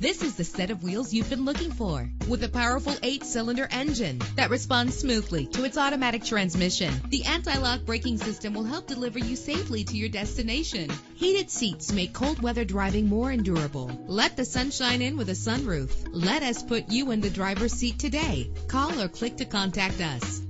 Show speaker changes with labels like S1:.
S1: This is the set of wheels you've been looking for with a powerful eight cylinder engine that responds smoothly to its automatic transmission. The anti lock braking system will help deliver you safely to your destination. Heated seats make cold weather driving more endurable. Let the sunshine in with a sunroof. Let us put you in the driver's seat today. Call or click to contact us.